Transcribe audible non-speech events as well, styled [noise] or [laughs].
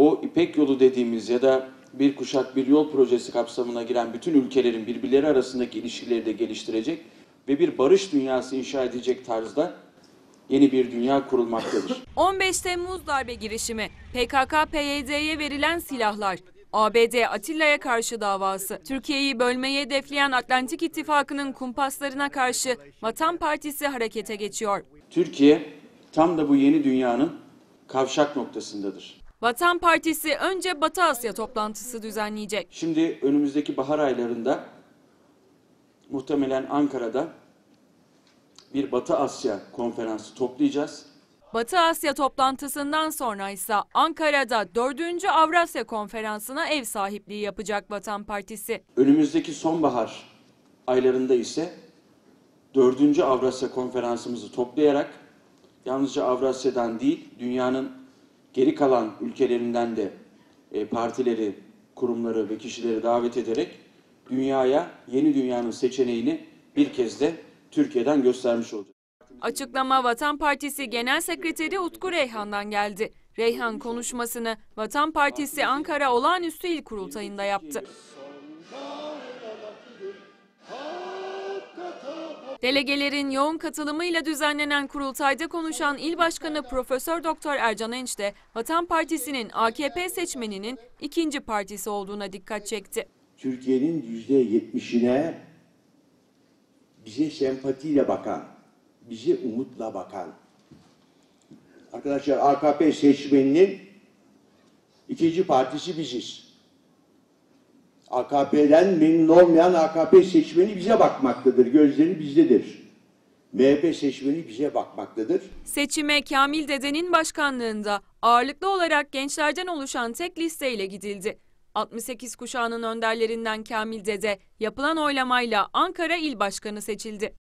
o İpek yolu dediğimiz ya da bir kuşak bir yol projesi kapsamına giren bütün ülkelerin birbirleri arasındaki ilişkileri de geliştirecek ve bir barış dünyası inşa edecek tarzda yeni bir dünya kurulmaktadır. [laughs] 15 Temmuz darbe girişimi, PKK-PYD'ye verilen silahlar, ABD Atilla'ya karşı davası, Türkiye'yi bölmeyi hedefleyen Atlantik İttifakı'nın kumpaslarına karşı Vatan Partisi harekete geçiyor. Türkiye tam da bu yeni dünyanın kavşak noktasındadır. Vatan Partisi önce Batı Asya toplantısı düzenleyecek. Şimdi önümüzdeki bahar aylarında muhtemelen Ankara'da bir Batı Asya konferansı toplayacağız. Batı Asya toplantısından sonra ise Ankara'da 4. Avrasya Konferansı'na ev sahipliği yapacak Vatan Partisi. Önümüzdeki sonbahar aylarında ise 4. Avrasya konferansımızı toplayarak yalnızca Avrasya'dan değil dünyanın geri kalan ülkelerinden de e, partileri, kurumları ve kişileri davet ederek dünyaya yeni dünyanın seçeneğini bir kez de Türkiye'den göstermiş olacağız. Açıklama Vatan Partisi Genel Sekreteri Utku Reyhan'dan geldi. Reyhan konuşmasını Vatan Partisi Ankara Olağanüstü İl Kurultayı'nda yaptı. Delegelerin yoğun katılımıyla düzenlenen kurultayda konuşan İl Başkanı Profesör Doktor Ercan Enç de Vatan Partisi'nin AKP seçmeninin ikinci partisi olduğuna dikkat çekti. Türkiye'nin yüzde yetmişine bize sempatiyle bakan, bize umutla bakan. Arkadaşlar AKP seçmeninin ikinci partisi biziz. AKP'den memnun olmayan AKP seçmeni bize bakmaktadır. Gözleri bizdedir. MHP seçmeni bize bakmaktadır. Seçime Kamil Dede'nin başkanlığında ağırlıklı olarak gençlerden oluşan tek listeyle gidildi. 68 kuşağının önderlerinden Kamil Dede yapılan oylamayla Ankara İl Başkanı seçildi.